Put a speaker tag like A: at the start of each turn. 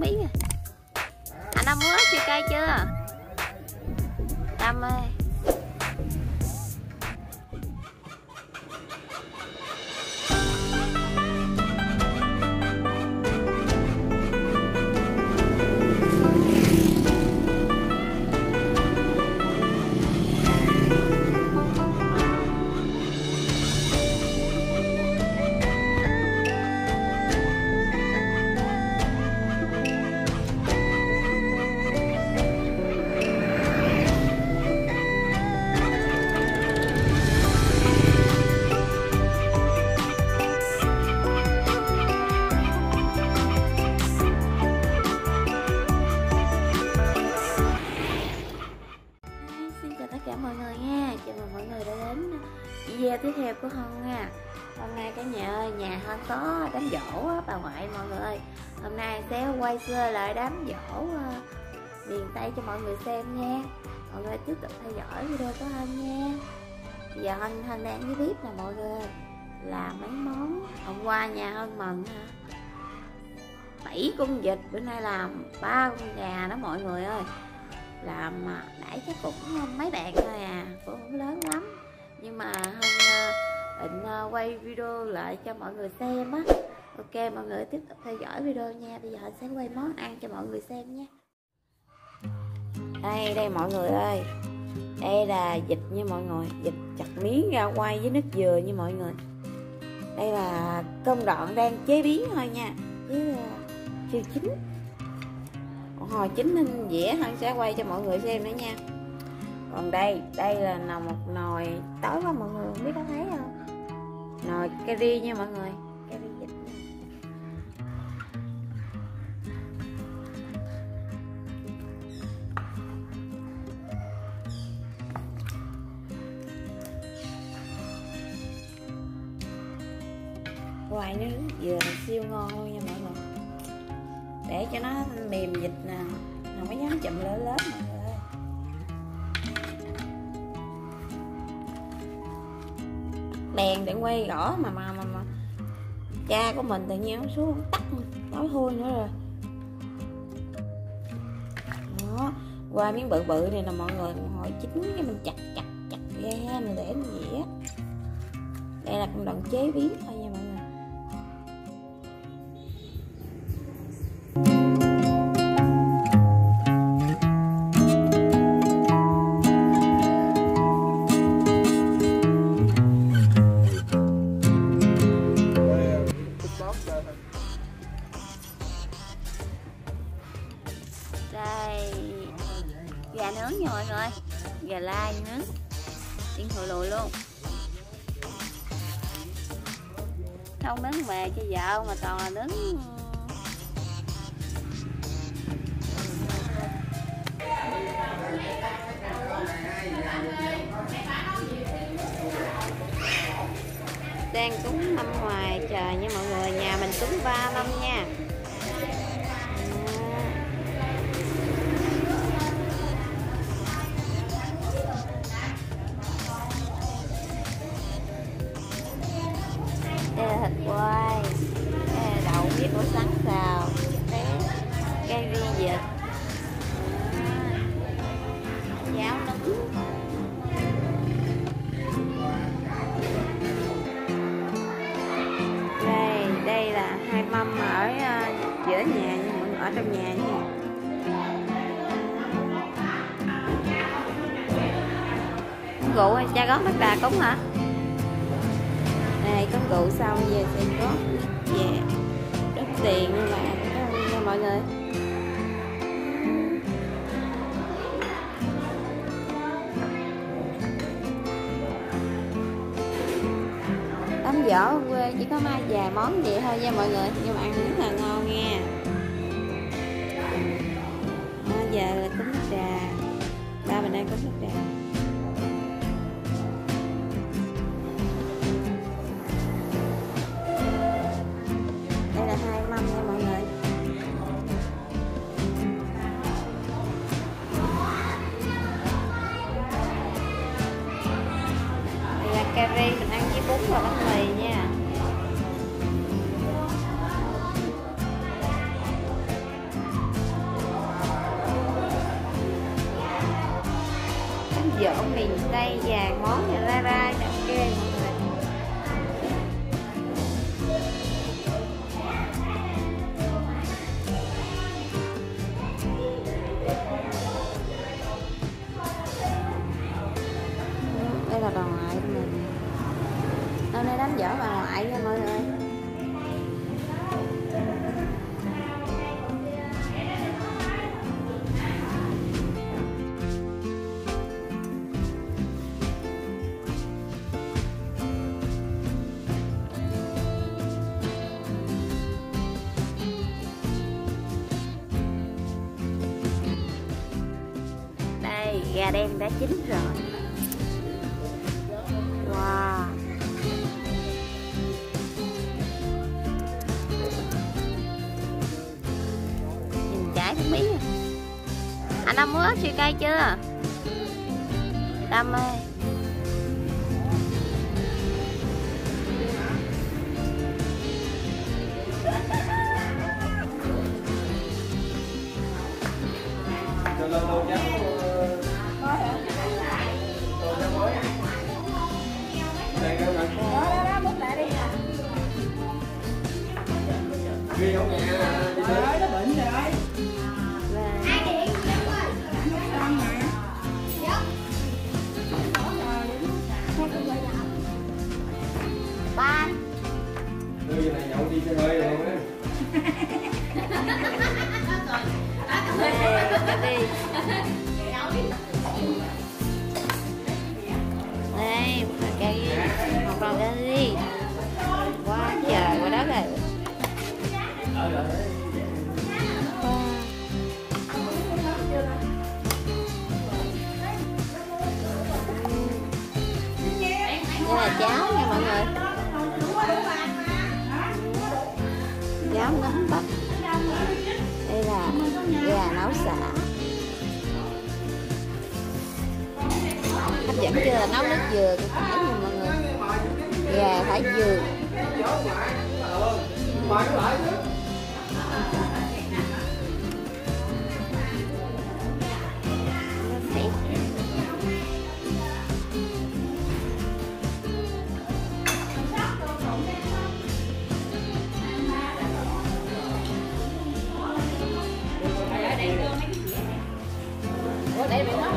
A: bún bí à. Anh Lâm mua chưa cây chưa? Lâm ơi. Cả nhà ơi, nhà hơn có đám dỗ á, bà ngoại mọi người ơi. Hôm nay sẽ quay sơ lại đám dỗ uh, ờ, miền Tây cho mọi người xem nha. Mọi người tiếp tục theo dõi video của Hân nha. Bây giờ Hân, Hân đang với bếp nè mọi người. Là mấy món Hôm qua nhà Hân mần ha bảy con vịt bữa nay làm ba con gà đó mọi người ơi. Làm mà đãi chắc cũng mấy bạn thôi à cũng không lớn lắm. Nhưng mà hân định ờ, quay video lại cho mọi người xem á. Ok, mọi người tiếp tục theo dõi video nha. Bây giờ anh sẽ quay món ăn cho mọi người xem nha. Đây đây mọi người ơi. Đây là vịt nha mọi người. Vịt chặt miếng ra quay với nước dừa nha mọi người. Đây là công đoạn đang chế biến thôi nha. Chứ ờ, chưa chín. Hồi chín nên dĩa hơn sẽ quay cho mọi người xem nữa nha. Còn đây đây là nồi một nồi. Tối quá mọi người không biết có thấy không? Nồi curry nha mọi người. Curry vịt nha. Hoài nó vừa siêu ngon luôn nha mọi người. Để cho nó mềm dịch nè. Không có dám chậm lớn lớn mọi người. Đèn để quay rõ mà mà mà, mà. cha của mình tự nhiên xuống tắt nói thôi nữa rồi. Đó qua miếng bự bự này là mọi người hỏi chín cái mình chặt chặt chặt ra mình để nó dĩa đây là công đoạn chế biến thôi nha. Nướng nha mọi người. Gà lai nướng. Điện thoại lùi luôn. Không nướng về cho vợ mà toàn là nướng. Đang cúng năm ngoài trời nha mọi người. Nhà mình cúng ba năm nha. Mâm ở à, giữa nhà nhưng mọi người, ở trong nhà nha rượu cha gót bác đà cúng hả? Này cúng rượu xong về sẽ có về. Đốt tiền như vậy nha mọi người. Tấm vỏ chỉ có mai già món vậy thôi nha mọi người. Nhưng mà ăn rất mì tây vàng món nhà la rai đen đã chín rồi. Wow. Nhìn chảy nước miếng. Anh Lâm muốn siêu cây chưa? Đam ơi
B: Đây,
A: một cây một đầu ra đi quá trời quá đất rồi. Đây là cháo nha mọi người. Cháo nấm bắp. Đây là gà nấu xả vẫn chưa? Là nấu nước dừa cũng phải nha mọi người. Gà phải dừa
B: để mình nói.